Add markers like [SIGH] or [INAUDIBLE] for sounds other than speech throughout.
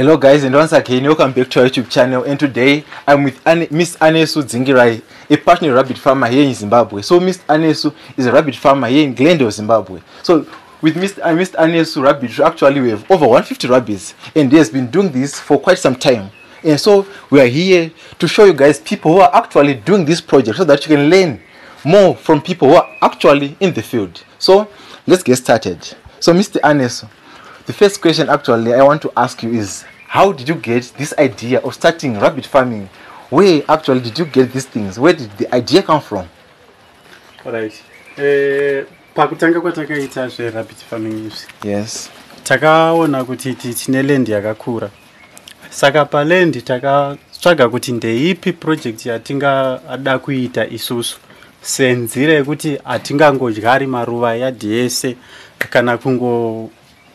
Hello guys and once again welcome back to our YouTube channel and today I'm with Miss Anesu Zingirai, a partner rabbit farmer here in Zimbabwe. So Miss Anesu is a rabbit farmer here in Glendale, Zimbabwe. So with Mr. Uh, Mr. Anesu Rabbit, actually we have over 150 rabbits and he has been doing this for quite some time. And so we are here to show you guys people who are actually doing this project so that you can learn more from people who are actually in the field. So let's get started. So Mr. Anesu, the first question actually I want to ask you is how did you get this idea of starting rabbit farming? Where actually did you get these things? Where did the idea come from? right eh, pakutanga kwatakaita zverabbit farming izvi Yes. takaona kuti ti- tine lendi yakakura saka palendi takatsvaga kuti ndeipi project yatingada kuita isusu senzira yekuti hatingangodyari maruva yadhi yese kana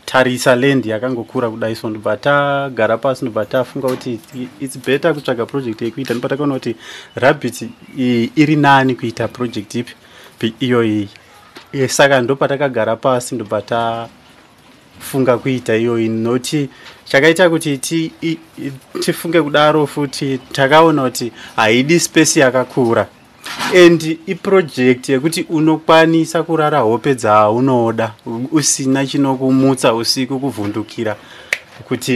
kungotarisa lendi yakangokura kudai. So ndobva tagara pasi ndobva tafunga kuti its better kutsvaga project yekuita. Ndopa takaona kuti rabbit iyi iri nani kuita project ipi? Pi- iyoyi Eh, saka ndopa takagara pasi ndobva ta funga kuita iyoyi noti chakaita kuti tifunge kudaro futi takaona kuti haidi spesi yakakura and iprojekti yekuti unokwanisa kurara hope dzaunoda usina chinokumutsa usiku kuvhundukira kuti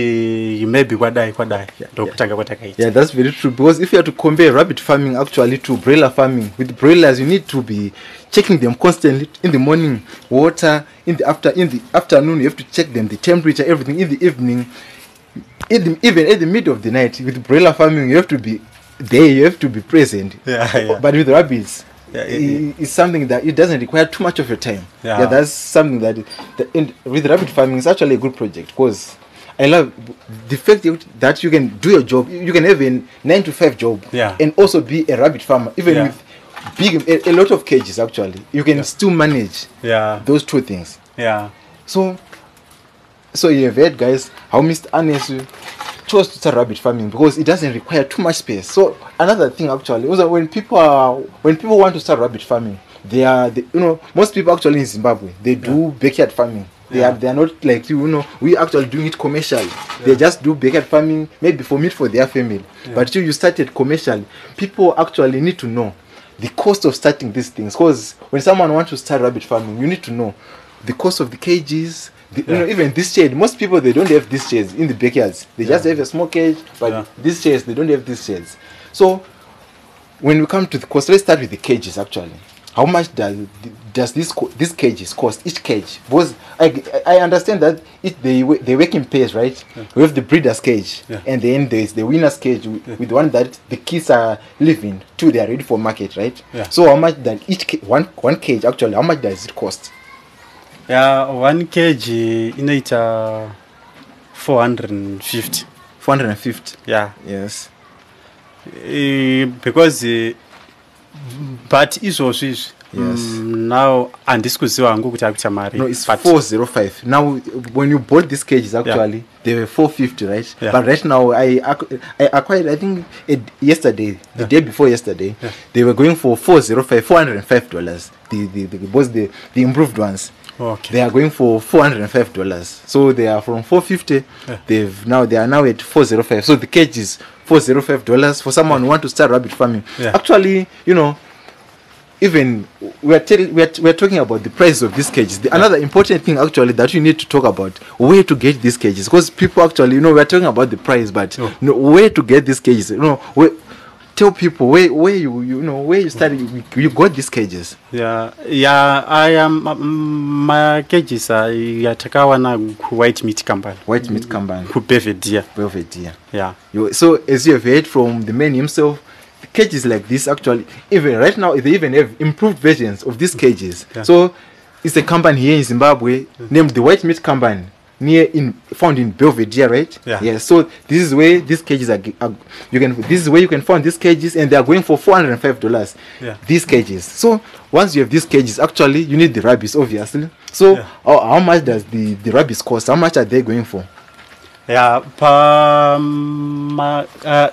maybe kwadai kwadai ndokutanga kwatakaita Yeah, that's very true. Because if you have to compare rabbit farming actually to broiler farming, with broilers you need to be checking them constantly in the morning, water in the after in the afternoon you have to check them, the temperature, everything in the evening, in the, even at the middle of the night. With broiler farming you have to be there, you have to be present. Yeah, yeah. But with rabbits. Yeah, it- it's something that it doesn't require too much of your time. Yeah. yeah that's something that, that and with rabbit farming it's actually a good project because I love the fact that- you can do your job. You can have a nine to five job, Yeah. and also be a rabbit farmer, even Yeah. with big a, a lot of cages. Actually, you can still manage yeah those two things. yeah So, so you have heard, guys, how Mr. Anesu chose to start rabbit farming because it doesn't require too much space. So another thing actually was that when people are when people want to start rabbit farming, they are they, you know most people actually in Zimbabwe they do backyard farming. They Yeah. are they are not like you, you know we actually doing it commercially. They just do backyard farming maybe for meat for their family. But you you started commercially, people actually need to know the cost of starting these things because when someone wants to start rabbit farming you need to know the cost of the cages the, you know even this shade most people they don't have these shades in the backyards. They just have a small cage but Yeah. these shades they don't have these shades so when we come to the cost let's start with the cages actually. How much does does this co- these cages cost each cage? Because i i understand that it they they work in pairs right? We have the breeders cage Yeah. and then there's the weaners cage with, with one that the kids are living till they are ready for market right? Yeah. so how much does each one one cage actually how much does it cost ya 1 kg inoita 450 450 yeah. Yes. Eh, because eh, but izvozvo izvi Yes. mm, now handisi kuziva hangu kuti akuita mari no it's but 405 now when you bought these cages actually they were 450 right? Yeah. but right now i i acquired i think it, yesterday the day before yesterday Yeah. they were going for 405 405 dollars. The the the both the the improved ones okay. They are going for 405 dollars. So they are from 450 Yeah. they've now they are now at 405 so the cage is 405 dollars for someone who want to start rabbit farming. Yeah. actually you know even we are, tell, we, are, we are talking about the price of these cages. The, another important thing actually that you need to talk about where to get these cages. Because people actually you know we are talking about the price but Oh. you know, where to get these cages. You know where tell people where where you you know where you started you, you got these cages. Um, ya ya aya ma- m- macages yatakawana white meat company. White meat company. Kubevedia Belvedere. ya You, so as you have heard from the man himself, the cages like this actually even right now they even have improved versions of these cages. Yeah. So it's a company here in Zimbabwe mm. named the White Meat Company near in found in Belvedere, right? Yeah. Yes. So this is where these cages are, are you can this is where you can find these cages and they are going for four hundred and five dollars. Yeah. These cages. So once you have these cages, actually you need the rabbits obviously. So Yeah. how, how much does the the rabbits cost? How much are they going for? ya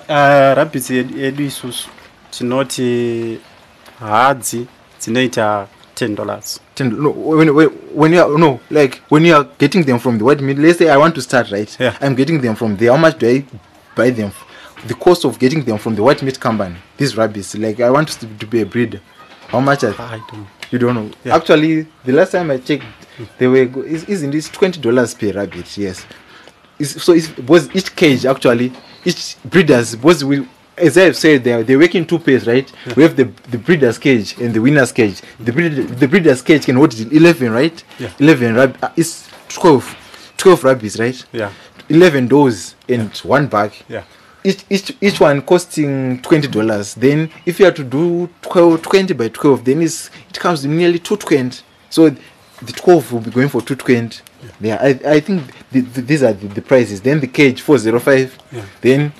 parabits edu isusu tinoti hadzi dzinoita 10 dollars. Ten, no, when, when, when you are no like when you are getting them from the white meat let's say i want to start right? Yeah. i'm getting them from there. How much do i buy them? The cost of getting them from the white meat company these rabbits like i want to, to be a breeder how much are, i don't you don't know. Yeah. actually the last time i checked they were go- is- isn't it 20 dollars per rabbit? Yes. It's, so it's was each cage actually each breeders was will as I have said, they they work in two pairs, right? We have the the breeder's cage and the weaner's cage. The breeder, the breeder's cage can hold eleven, right? Yeah. Eleven rab- uh, It's 12, 12 rabbits, right? yeah Eleven does and one buck. yeah Each each each one costing twenty dollars. Then if you have to do 12, 20 by twelve, then it's it comes nearly two twenty. So the twelve will be going for two twenty. Yeah, I I think the, the, these are the, the prices. Then the cage four zero five. Yeah. Then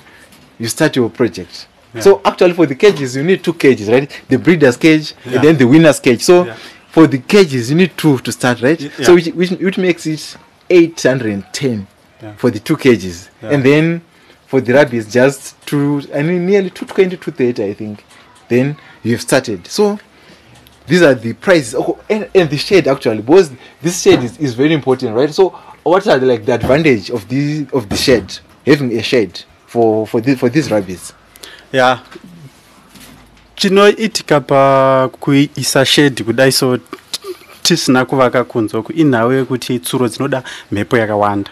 you start your project. Yeah. So actually for the cages you need two cages, right? The breeder's cage Yeah. and then the weaner's cage. So Yeah. for the cages you need two to start, right? So which, which which makes it eight hundred and ten Yeah. for the two cages. And then for the rabbits just two I mean nearly 220 230 I think. Then you've started. So these are the prices oh, and, and the shade actually because this shade is, is very important right so what are the, like the advantage of the of the shade having a shade for for the, for these rabbits? Ya. Chinoitika pakuisa shedhi kudai so tisina kuvaka kunzoku inhau yekuti tsuro dzinoda mhepo yakawanda.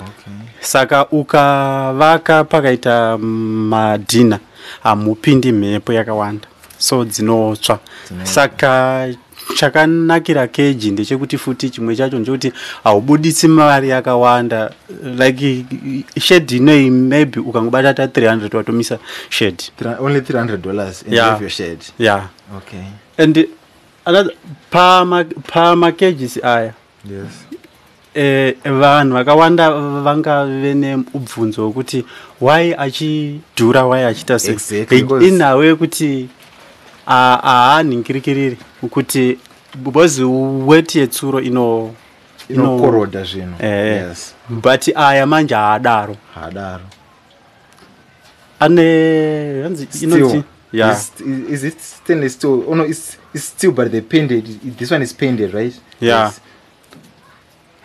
Okay. Saka ukavaka pakaita madhina hamupindi mhepo yakawanda. So Dzinotsva. saka chakanakira keji ndechekuti futi chimwe chacho ndechekuti haubuditsi mari yakawanda. Like shedhi inoyi maybe ukangobata ta 300 watomisa shedhi Thre- only 300 dollars and Yeah. your shade yeah. Okay. And another pama pamakejes aya yes. eh, vanhu vakawanda vangave neubvunzo hwekuti why achidhura why achiita se Exactly, inhau yekuti ha- haanhingirikiriri kuti because weti yetsuro ino ino- inokoroda zvino Eh. yes but aya manje haadaro hadaro ane hanzi inonzi Steel. yeah is, is it stainless steel oh no it's it's steel but they painted this one is painted right Yeah. yes.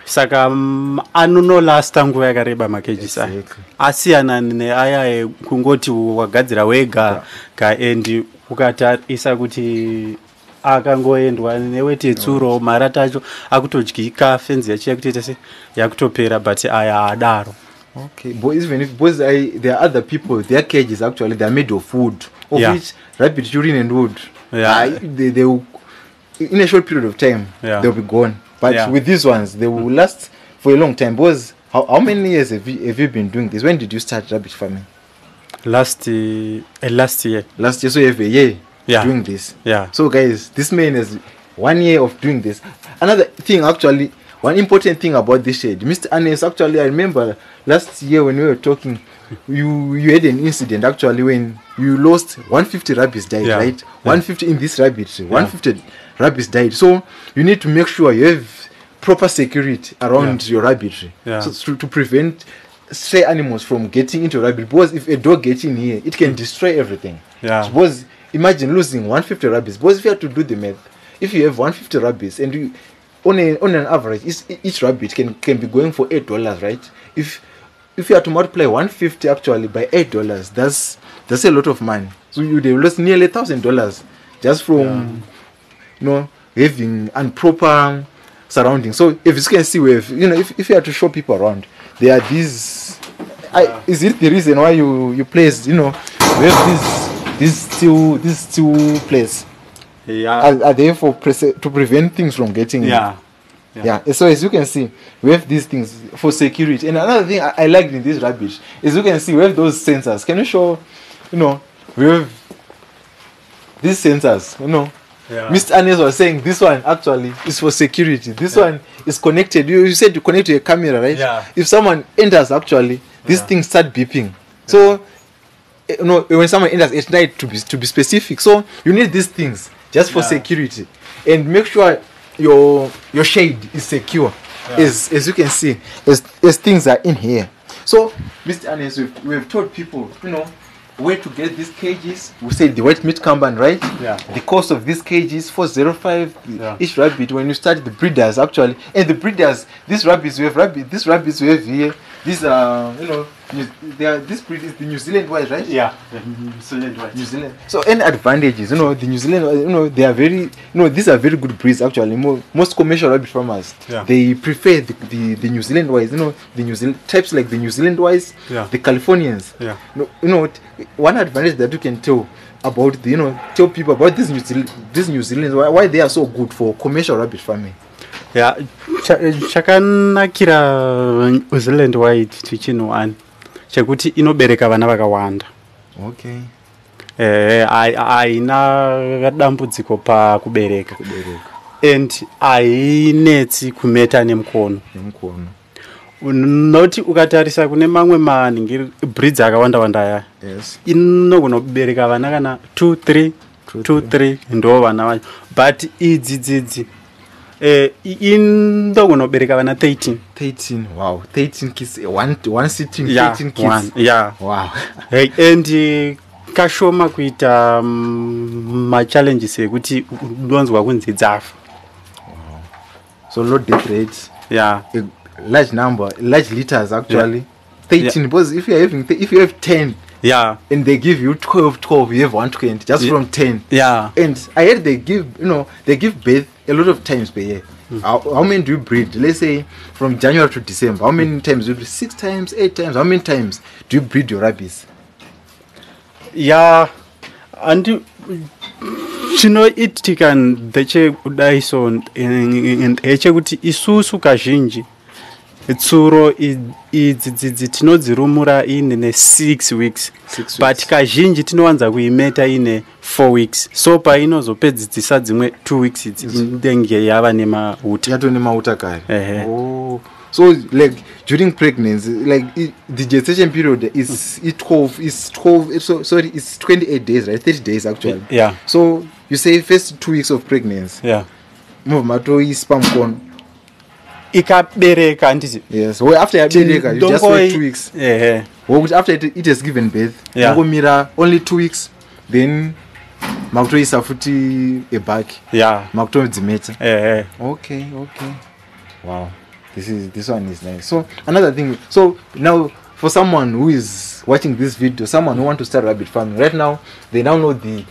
saka mm, anonolasta nguva yakareba makejes aya Exactly. asiyana neaya ekungoti wagadzira wega kaendi ukatarisa kuti akangoendwa neweti yetsuro marata acho akutodyika fenzi yacho yakutoita se yakutopera but aya haadaro Okay, but even if because I there are other people, their cages actually they are made of wood, of Yeah. which rabbit urine and wood. Yeah. I- they, they will, in a short period of time Yeah. they'll be gone. But Yeah. with these ones, they will last for a long time. Because how, how many years have you, have you been doing this? When did you start rabbit farming? Last uh, last year Last year, so you have a year Yeah. doing this. yeah So guys, this man has one year of doing this. Another thing actually, one important thing about this shade, Mr. Anes, actually I remember last year when we were talking, you you had an incident actually when you lost 150 rabbits died, Yeah. right? 150 in this rabbit, 150 rabbits died. So you need to make sure you have proper security around your rabbitry Yeah. so, to, to prevent stray animals from getting into rabbit because if a dog gets in here it can hmm. destroy everything. Yeah. suppose imagine losing 150 rabbits because if you have to do the math if you have 150 rabbits and you on, a, on an average each, each rabbit can, can be going for eight dollars right? If if you have to multiply 150 actually by eight dollars that's that's a lot of money. So you have lost nearly thousand dollars just from you know having improper surroundings. So if you can see we have you know if, if you have to show people around there are these I, is it the reason why you you place you know we have this this two this two place? Yeah. Are, are there for prese- to prevent things from getting in? yeah. Yeah. so as you can see we have these things for security. And another thing i, I liked in this rabbitry is you can see we have those sensors. Can you show you know we have these sensors you know Yeah. mr anes was saying this one actually is for security this one is connected you, you said you connect to a camera right Yeah. if someone enters actually these Yeah. things start beeping so eh, no when someone enters at night to be to be specific so you need these things just for Yeah. security and make sure your your shade is secure Yeah. as as you can see as as things are in here so mr anes we've, we've told people you know where to get these cages. We said the white meat company, right? Yeah. The cost of these cages 405 Yeah. each rabbit when you start the breeders actually. And the breeders, these rabbits we have rabbit these rabbits we have here, these are you know New, they are this breed is the New Zealand white, right? yeah New Zealand white. New Zealand. So any advantages, you know, the New Zealand, you know, they are very, you know, these are very good breeds actually. Mo most commercial rabbit farmers, Yeah. they prefer the, the, the New Zealand whites, you know, the New Zealand types like the New Zealand whites, Yeah. the Californians. Yeah. No, you know, one advantage that you can tell about the, you know, tell people about this New Zealand, this New Zealand, why, why they are so good for commercial rabbit farming. ya cha- chakanakira new zealand white chichinhu one chekuti inobereka vana vakawanda. Okay. Eh, hai- haina dambudziko pakubereka and hainetsi kumeta nemukono. Noti ukatarisa kune mamwe manhingi breeds akawanda wanda aya. Yes. inogona kubereka vana kana 2 3 2 3 ndo vana vacho. But idzi dzidzi eh, i- inogona kubereka vana 13 13. Wow. 13 kids. One, one sitting, Yeah, 13 kids. one, yeah. Wow. Hey, and eh, kashoma kuita mm, machallenges ekuti unonzwa kunzi dzafa so low death rates. yeah a large number, large liters actually. 13 because if you're having if you have 10 yeah and they give you 12 12 you have 120 just Yeah. from 10 yeah and i heard they give you know they give birth a lot of times per year how, how many do you breed let's say from january to december how many times do you breed six times eight times how many times do you breed your rabbits ya handi chinoitika ndechekudai so ndechekuti isusu kazhinji tsuro idzi dzidzi tinodzirumura ine ne6 weeks. Six but kazhinji tinowanza kuimeta ine 4 weeks. So painozopedzisisa dzimwe 2 weeks idzi indenge yava nemauta yatone mauta kare. Ehe. oh. So like during pregnancy like i the gestation period is it 12 is 12 so, sorry it's 28 days right? 30 days actually. Yeah. So you say first two weeks of pregnancy. Yeah. Move matoispa mukono ikabereka handiti yes well after yabereka you just wait two weeks. Ehe. Wokuti after it, it has given birth Yeah. mangomira only two weeks then makutoisa futi ebhaki yeah. Makutodzimeta ehe. Okay okay. Wow. This is this one is nice. So another thing so now for someone who is watching this video someone who want to start rabbit farming right now they now know the,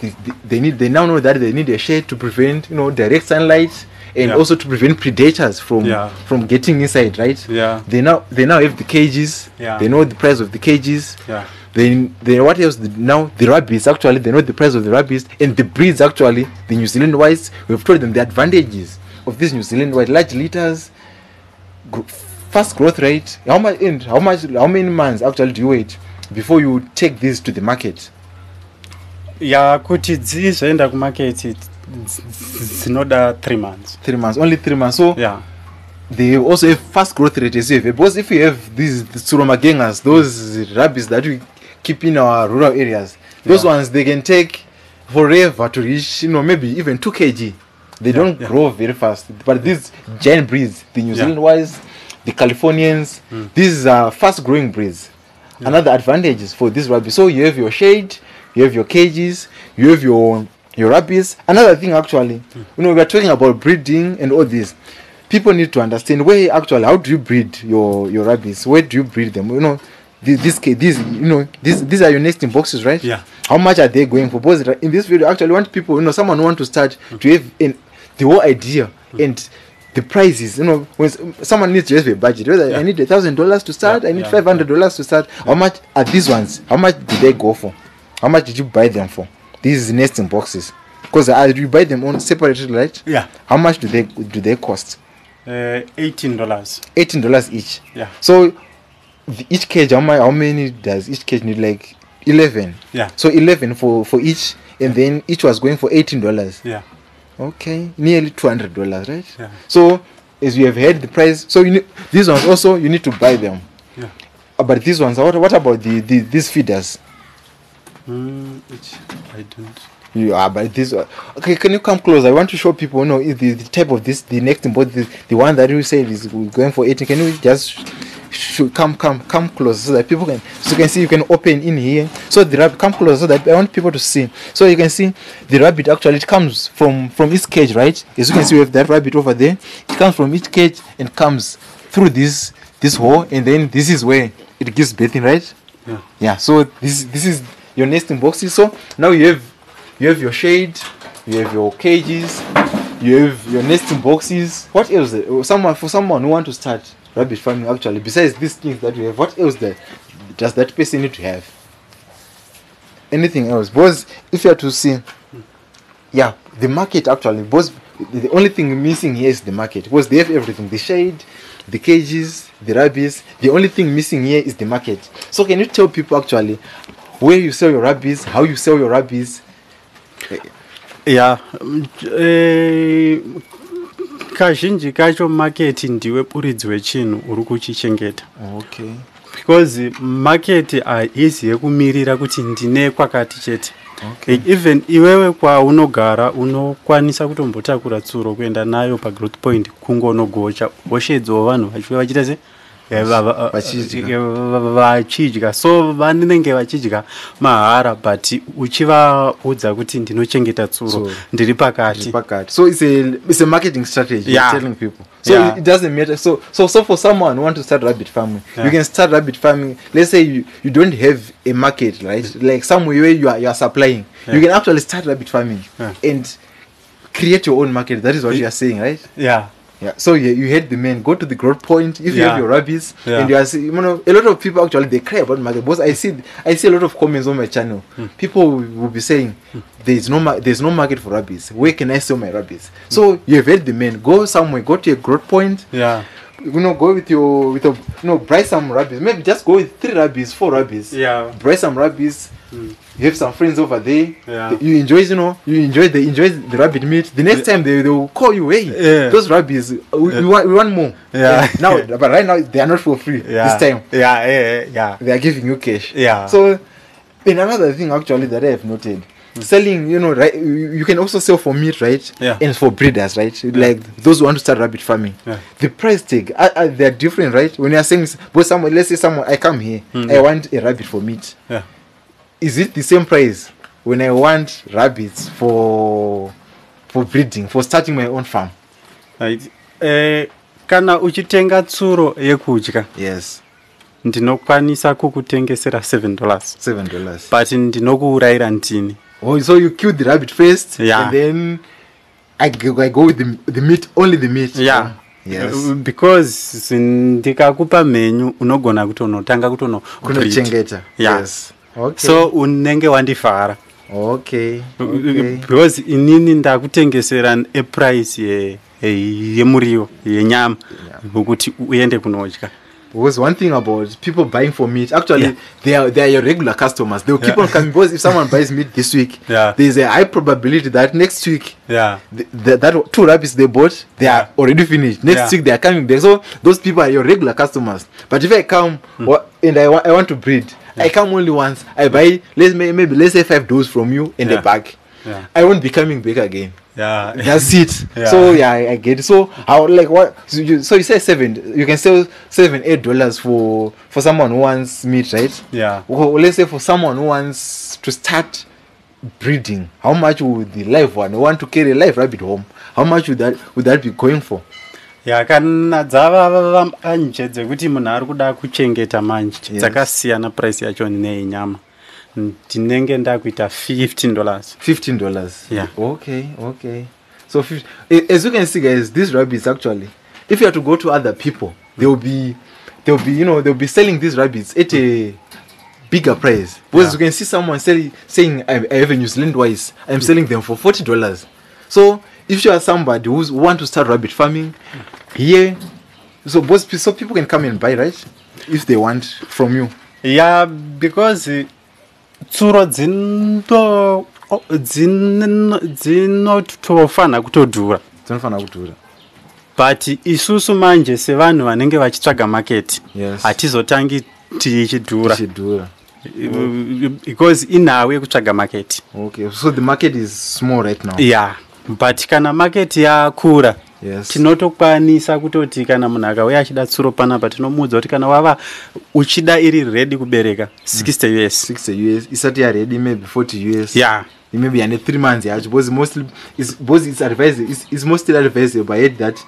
the, the they need they now know that they need a shade to prevent you know direct sunlight and Yeah. also to prevent predators from Yeah. from getting inside right Yeah. they now they now have the cages Yeah. they know the price of the cages yeah then then what else the, now the rabbits actually they know the price of the rabbits and the breeds actually the new zealand whites we've told them the advantages of this new zealand white large litters gr- fast growth rate how much and how much how many months actually do you wait before you take this to the market ya kuti dzizoenda kumaketi dzinoda 3 months. Three months only three months. So yeah. they also have fast growth rate as well. Because if you have these tsuromagengas those rabbits that we keep in our rural areas those Yeah. ones they can take forever to reach you know maybe even 2 kg. They don't yeah. grow very fast. But these giant breeds the new zealand whites the californians hmm. these are fast growing breeds. Another advantage is for this rabbit so you have your shade you have your cages you have your your rabbits another thing actually you know we are talking about breeding and all this. People need to understand where actually how do you breed your your rabbits where do you breed them? You know this this these you know these these are your nesting boxes right? Yeah. how much are they going for? Because in this video actually want people you know someone want to start to have in the whole idea mm. and the prices you know when someone needs to have a budget whether i need a thousand dollars to start Yeah, i need yeah, five hundred dollars to start how much are these ones? How much did they go for? How much did you buy them for these nesting boxes because uh, you buy them on separately right yeah. how much do they do they cost? Uh, 18 dollars. Eighteen dollars each. Yeah. So the, each cage how, how many does each cage need? Like 11 yeah. So 11 for for each and then each was going for 18 dollars. Yeah. Okay. Nearly 200 dollars right? Yeah. so as you have heard the price so you need these ones also you need to buy them. Yeah. Uh, but these ones what, what about the, the these feeders mm, which i don't. You are but this one- okay can you come close i want to show people you know the, the type of this the next import the, the one that you said is going for 18 can you just should come come come close so that people can so you can see you can open in here. So the rabbit come close so that i want people to see. So you can see the rabbit actually it comes from from its cage right? As you can see we have that rabbit over there. It comes from its cage and comes through this this hole and then this is where it gives birthing right? Yeah. yeah so this this is your nesting boxes. So now you have you have your shade you have your cages you have your nesting boxes. What else? Someone for someone who want to start rabbit farming actually besides these things that we have what else there does that person need to have? Anything else? Because if you are to see yeah the market actually because the only thing missing here is the market because they have everything the shade the cages the rabbits the only thing missing here is the market. So can you tell people actually where you sell your rabbits how you sell your rabbits. Ya mm, eh, kazhinji kacho maketi ndiwe buridzi wechinhu uri kuchichengeta. Okay. Because maketi haizi yekumirira kuti ndine kwakati chete. Okay. E- even iwewe kwaunogara unokwanisa kutombotakura tsuro kuenda nayo pagrowth point kungonogocha woshedzo vanhu vachiva vachita se Vachidya. va- va- so vanenge vachidya mahara but uchivaudza kuti ndinochengeta tsuro ndiri pakati so it's a it's a marketing strategy Yeah. telling people. so Yeah. it doesn't matter. so so so for someone who want to start rabbit farming. you can start rabbit farming. Let's say you, you don't have a market right? Like somewhere where you are you are supplying. You can actually start rabbit farming Yeah. and create your own market. That is what you are saying right? Yeah yeah. So you, you had the men go to the growth point if you Yeah. have your rabbits Yeah. and you are you know a lot of people actually they cry about market because i see i see a lot of comments on my channel. Hmm. people will, be saying there's no there's no market for rabbits where can i sell my rabbits so you have had the men. Go somewhere go to a growth point. Yeah. You know go with your with a you know buy some rabbits maybe just go with three rabbits four rabbits yeah. Buy some rabbits Mm. You have some friends over there. Yeah. you enjoy you know you enjoy the enjoy the rabbit meat. The next time they, they will call you hey Yeah. those rabbits uh, we, we, want, we want more. Yeah. And [LAUGHS] now but right now they are not for free yeah. this time. Yeah yeah yeah they are giving you cash. Yeah. so and another thing actually that i have noted selling you know right you, you can also sell for meat right Yeah. and for breeders right? Like those who want to start rabbit farming. Yeah. the price tag uh, uh, they're different right? When you're saying but someone let's say someone i come here Mm. i want a rabbit for meat. Yeah is it the same price when I want rabbits for for breeding for starting my own farm? right eh kana uchitenga tsuro yekudya Yes, ndinokwanisa kukutengesera 7 dollars seven dollars. but ndinokuurayira ndini Oh, so you kill the rabbit first, Yeah. and then I go, I go with the, the meat, only the meat. yeah Yes. Uh, because ndikakupa mhenyu unogona kutonotanga kutono Kunochengeta. Yeah. Yes. Okay. so unenge wandifara okay. Okay. because inini ndakutengesera eprice ye- ye- yemuriwo yenyama yokuti uende kunodya Because one thing about people buying for meat, actually, Yeah. they are they are your regular customers. They will keep Yeah. on coming. Because if someone buys meat this week, Yeah. there's a high probability that next week yeah the, the, that two rabbits they bought they Yeah. are already finished next Yeah. week they are coming back so those people are your regular customers but if i come hmm. wa- and I, wa- I want to breed i come only once. I buy let's may, maybe let's say five does from you in a buck i won't be coming back again. Yeah. That's [LAUGHS] it. So yeah I, I get it. So how like what so you, so you say seven you can sell seven eight dollars for for someone who wants meat right? Yeah. Well, let's say for someone who wants to start breeding how much would the live one want to carry a live rabbit home how much would that would that be going for ya kana dzava manje dzekuti munhu ari kuda kuchengeta manje. Yes. dzakasiyana price yacho neyenyama. Ndinenge ndakuita 15 dollars. 15 dollars? Yeah. okay okay. So 50, a- as you can see guys these rabbits actually if you are to go to other people they will be they'll be you know they'll be selling these rabbits at a bigger price. Because Yeah. you can see someone sell, saying I, I have a new zealand wise. I'm selling them for 40 dollars. So if you are somebody who want to start rabbit farming here so both so people can come and buy right? If they want from you. Ya because tsuro dzino o- dzino- dzinotofanha kutodhura dzinofanira kudhura but isusu manje sevanhu vanenge vachitsvaga maketi Yes. hatizotangi tichidhura Tichidhura. because inhau yekutsvaga maketi okay so the market is small right now. Ya but kana maketi yakura Yes. tinotokwanisa kutoti kana munhu akauya achida tsuro panapa tinomuudza kuti kana wava uchida iri redi kubereka 60 us 60 us isati yaredi maybe 40 us yeah. Maybe yane three months yacho because mostly is because it's advised it's, it's mostly advisable I heard that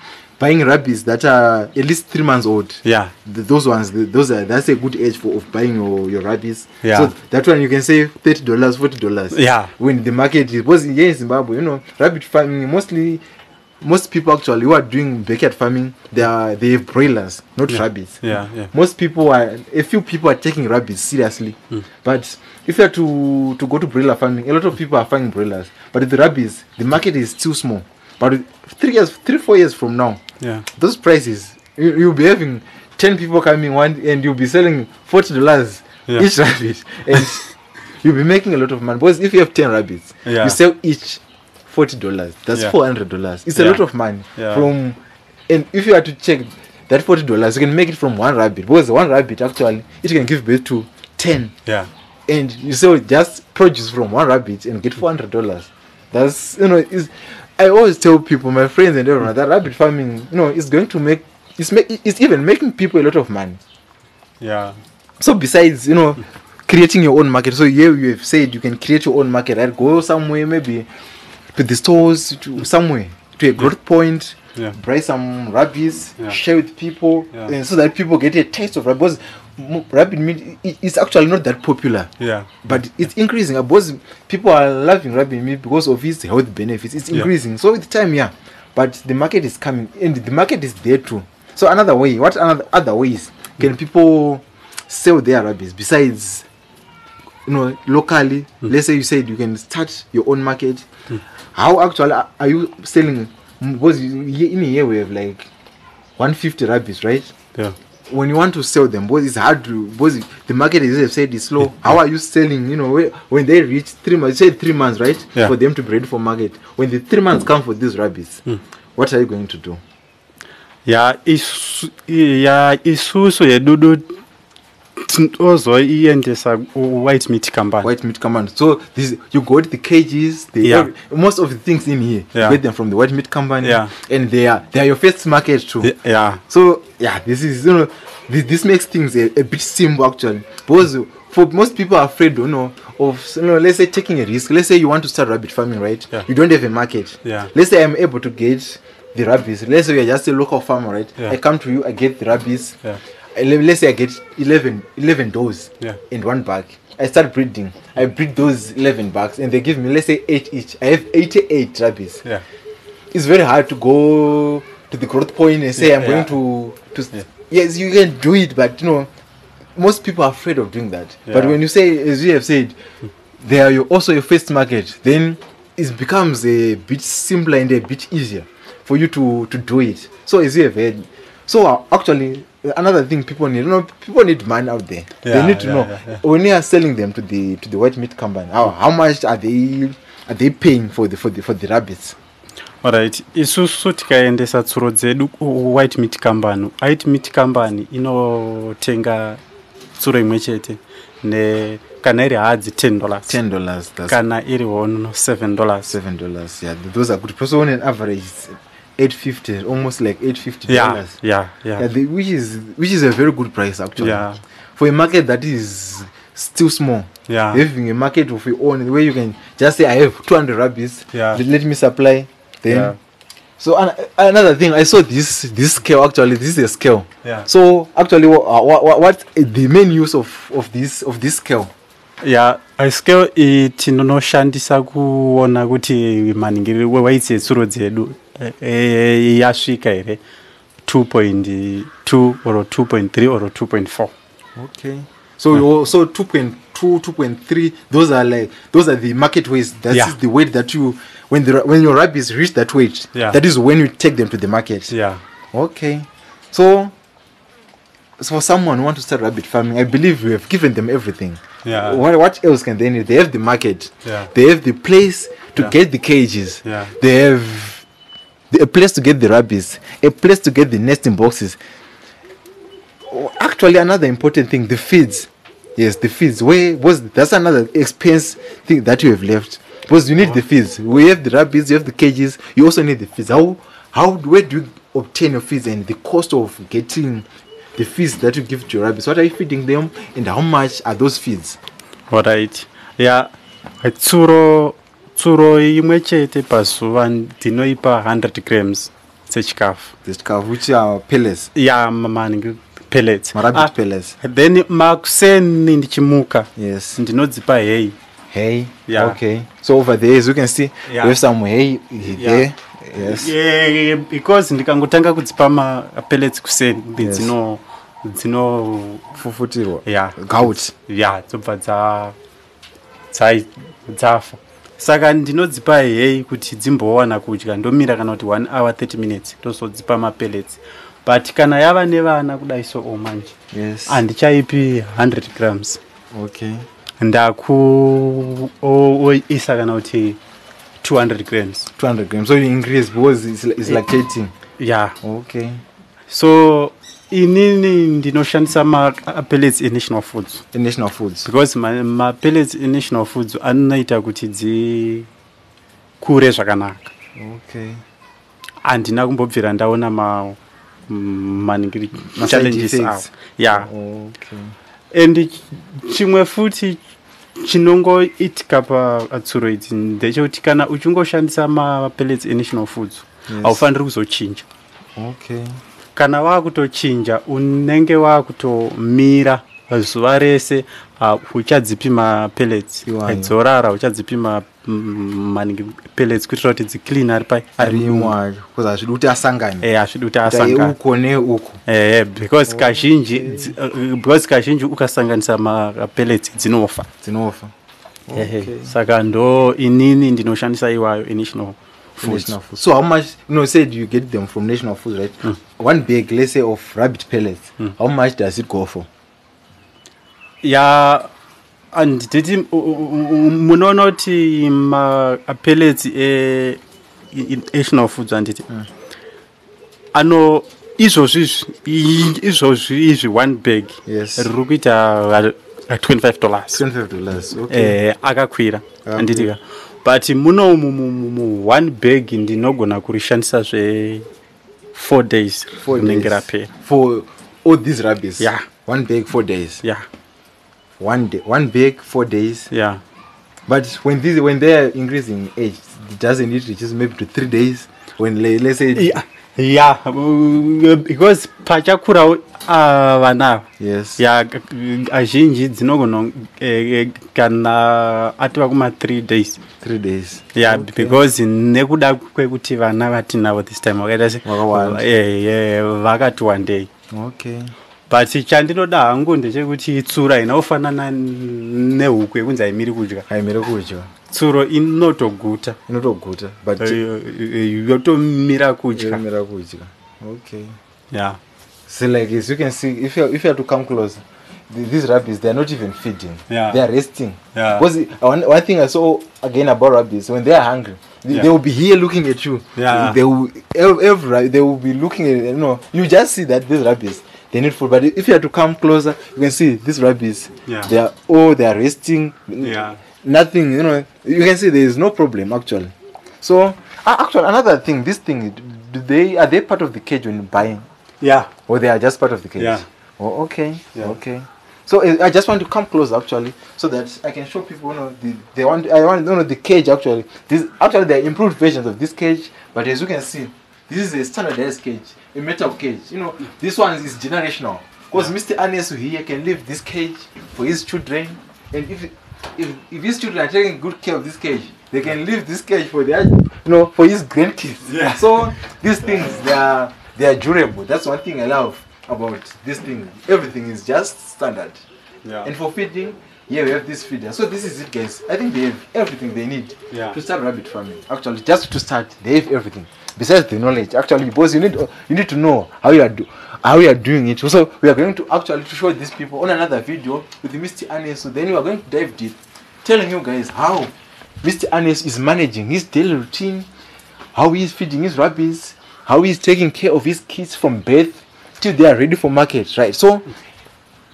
buying rabbits that are at least three months old. Yeah. Th those ones th those are that's a good age for of buying your, your rabbits Yeah. so that one you can save 30 dollars 40 dollars. Yeah. when the market is because here in zimbabwe you know rabbit farming mostly most people actually who are doing backyard farming they are they have broilers not Yeah. rabbits. Yeah yeah. Most people are a few people are taking rabbits seriously. Mm. but if you are to to go to broiler farming a lot of people are farming broilers. But the rabbits the market is too small. But three years three four years from now yeah. Those prices you, you'll be having 10 people coming one and you'll be selling 40 dollars Yeah. each rabbit. And [LAUGHS] you'll be making a lot of money. Because if you have 10 rabbits Yeah. you sell each 40 dollars. That's Yeah. 400 dollars. It's a lot of money from and if you are to check that 40 dollars you can make it from one rabbit. Because one rabbit actually it can give birth to 10 yeah. And you sell just produce from one rabbit and get 400 dollars. That's you know is i always tell people my friends and everyone that rabbit farming you know is going to make it's make it's even making people a lot of money yeah so besides you know creating your own market so here you have said you can create your own market right go somewhere maybe to the stores to somewhere to a growth point Yeah. buy some rabbits Yeah. share with people Yeah. and so that people get a taste of rabbit because mo- rabbit meat i- it's actually not that popular. Yeah. But it's increasing. Uh, because people are loving rabbit meat because of its health benefits. It's Yeah. increasing. So with time yeah. But the market is coming and the market is there too. So another way what another other ways can people sell their rabbits besides you know locally let's say you said you can start your own market. How actually are you selling? Mm, because in here we have like 150 rabbits right? Yeah when you want to sell them because it's hard to because the market is i've said is slow. How are you selling? You know when they reach three months said three months right? Yeah. for them to be ready for market. When the three months come for these rabbits hmm. what are you going to do? Ya isu- ya isusu yedudu tozoiendesa white meat company white meat command so this you got the cages the Yeah. every- most of the things in here Yeah. you get them from the white meat company Yeah. and they are they are your first market too Y- yeah So yeah, this is you know this, this makes things a, a bit simple actually because for most people are afraid you know of you know let's say taking a risk. Let's say you want to start rabbit farming, right? Yeah. You don't have a market. Yeah. Let's say I'm able to get the rabbits. Let's say you're just a local farmer, right? Yeah. I come to you, I get the rabbits. Yeah. Let's say I get 11, 11 does Yeah. in one buck. I start breeding. I breed those 11 bags and they give me, let's say, 8 each. I have 88 rabbits yeah it's very hard to go to the growth point and say Yeah, I'm yeah. going to to Yeah. yes you can do it but you know most people are afraid of doing that but when you say as you have said they are your, also your first market then it becomes a bit simpler and a bit easier for you to to do it so as you have heard so uh, actually another thing people need you know people need money out there. They Yeah, need to yeah, know yeah, yeah. when you are selling them to the to the white meat company how, how much are they are they paying for the for the for the rabbits? Alright isusu tikaendesa tsuro dzedu white meat company. White meat company inotenga tsuro imwe chete ne kana iri hadzi 10 dollars. 10 dollars that's kana iri hono 7 dollars. seven dollars yeah th- those are good. Person on an average it's 850 almost like 850 yeah dollars yeah yeah yeah the, which is which is a very good price actually Yeah. for a market that is still small Yeah. having a market of your own where you can just say i have 200 rabbits Yeah. let, let me supply then Yeah. so an- another thing i saw this this scale actually this is a scale Yeah. so actually what, what, what the main use of of this of this scale Yeah. ya scale iyi tinonoshandisa kuona kuti maningiriro wewaitsi yetsuro dzedu Eh, eh, yasvika here 2.2 or 2.3 or 2.4 Okay. So you oh, so 2.2, 2.3, those are like those are the market weights. That is Yeah. the weight that you when the when your rabbits reach that weight. Yeah. That is when you take them to the market. yeah Okay. So so for someone who want to start rabbit farming, I believe we have given them everything. Yeah. What, what else can they need? They have the market. Yeah. They have the place to Yeah. get the cages. Yeah. They have a place to get the rabbits, a place to get the nesting boxes. Actually, another important thing: the feeds. Yes, the feeds. Where was that's another expense thing that you have left because you need the feeds. We have the rabbits, you have the cages. You also need the feeds. How how where do you obtain your feeds and the cost of getting the feeds that you give to your rabbits? What are you feeding them, and how much are those feeds? alright ya tsuro tsuro imwe chete pazuva ndinoipa 100 grams sechikafu The calf, which are pellets, ya maningi pellets rabbit Ah, pellets. then makuseni ndichimuka Yes. ndinodzipa hay Hay. Yeah. Okay. So over there, as you can see, Yeah. we have some hay there. Yes. Eh, because ndikangotanga kudzipa mapellets kuseni Yes. dzino dzino Fufutirwa. ya Gout. ya dzobva dzafa saka ndinodzipa hay kuti dzimbowana kudya ndomira kana kuti 1 hour 30 minutes ndozodzipa mapellets but kana yava nevana kudai so omanje Yes. handichaipi 100 grams okay. ndakuisa kana kuti 200 grams 200 grams. So you increase because it's, it's Yeah. lactating. ya Okay. so inini ndinoshandisa mapellets enational foods The national foods. because mapellets ma enational foods anoita kuti dzikure zvakanaka Okay. handina kumbobvira ndaona ma maningiri Ma avo effects. ya Okay. and ch- chimwe futi chinongoitika patsuro idzi ndechekuti kana uchingoshandisa mapellets enational foods Yes. haufaniri kuzochinja Okay. Kana waakutochinja unenge waakutomira zuva rese uh, uchadzipi mapellets Iwayo. dzorara uchadzipi ma- m- maningi pellets kuitira kuti dziclean ari pai ari mumwe Rimwe. Because hazvidi kuti asangane. Eh, hazvidi kuti Kuti asangana uko neuko. Eh, because kazhinji uh, because kazhinji ukasanganisa mapellets dzinofa Dzinofa. Ehe. saka ndo inini ndinoshandisa iwayo inational foods National food. So how much? You know, said you get them from national foods, right? One bag, let's say, of rabbit pellets. How much does it go for? ya u- munoona kuti mapellets enational foods handiti ano izvozvi izvi i- izvozvi izvi one bag riri kuita uh, 25 dollars. Okay. eh, akakwira Ah, handitika but muno mu- mu- mu- mu one bag ndinogona kurishandisa zve four days Four rinenge rapera For all these rabbits. Yeah. One bag, four days. ya One day, one bag, four days. ya But when these, when they are increasing age, doesn't it reaches maybe to three days? When le- let's say ya ya because pachakurawo uh, vana ava yes, ya azhinji dzinogona eh, eh, kana ativa kuma three days three days. ya Okay. because nekuda kwekuti vana vatinavo this time vakaita se. Eh, eh, vakati wandei Okay. But chandinoda hangu ndechekuti tsuro hainakufanana nehuku yekunzi haimiri kudya. Haimiri kudya. Tsuro inotoguta. Inotoguta but Eh, eh, yotomira kudya. Inomira kudya. Okay. Ya so like as you can see if you if you are to come closer the, these rabbits they are not even feeding. Yeah. they are resting. Yeah. because one, one thing i saw again about rabbits when they are hungry they, Yeah. they will be here looking at you. Yeah. they will every they will be looking at you know you just see that these rabbits they need food but if you are to come closer you can see these rabbits Yeah. they are oh they are resting Yeah. nothing you know you can see there is no problem actually so uh, actually another thing this thing do they are they part of the cage when buying Yeah. or they are just part of the cage Yeah. oh okay Yeah. okay so uh, i just want to come close actually so that i can show people you know the they want i want you know the cage actually this actually there are improved versions of this cage but as you can see this is a standardized cage a metal cage. You know this one is generational. Because mr anesu here can leave this cage for his children. And if if, if his children are taking good care of this cage they can leave this cage for their you know for his grandkids. Yeah. so these things they are they are durable. That's one thing i love about this thing. Everything is just standard. Yeah. and for feeding yeah we have this feeder so this is it guys. I think they have everything they need Yeah. to start rabbit farming. Actually just to start they have everything. Besides the knowledge. Actually because you need you need to know how you are do how you are doing it. So we are going to actually to show these people on another video with mr anes. So then we are going to dive deep telling you guys how mr anes is managing his daily routine how he is feeding his rabbits how he is taking care of his kids from birth till they are ready for market right? So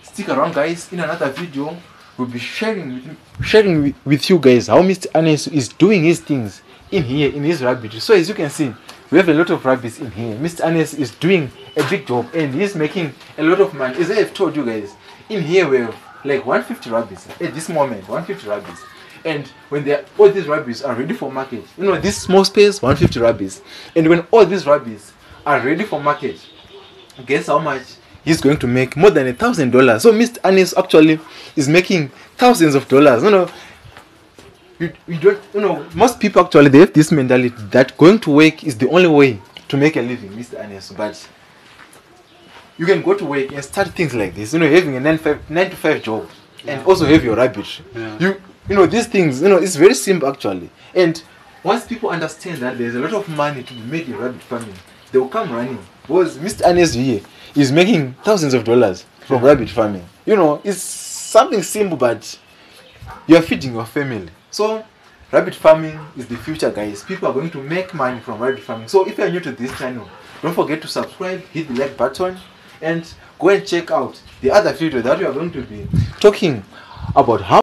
stick around guys. In another video we'll be sharing with, sharing with, you guys how mr anes is doing his things in here in his rabbitry. So as you can see, we have a lot of rabbits in here. Mr. Anes is doing a big job and he's making a lot of money. As I have told you guys, in here we have like 150 rabbits at this moment, 150 rabbits. And when they are, all these rabbits are ready for market, you know, this small space, 150 rabbits. And when all these rabbits are ready for market, guess how much he's going to make? More than a thousand dollars. So Mr. Anis actually is making thousands of dollars. You know, you, you don't you know most people actually they have this mentality that going to work is the only way to make a living mr anes but you can go to work and start things like this you know having a 9, 9 to 5 job and also have your rabbit Yeah. you you know these things you know it's very simple actually and once people understand that there's a lot of money to be made in rabbit farming they will come running because mr anes here is making thousands of dollars from rabbit farming you know it's something simple but you are feeding your family. So, rabbit farming is the future, guys. People are going to make money from rabbit farming. So, if you are new to this channel, don't forget to subscribe, hit the like button, and go and check out the other video that we are going to be talking about how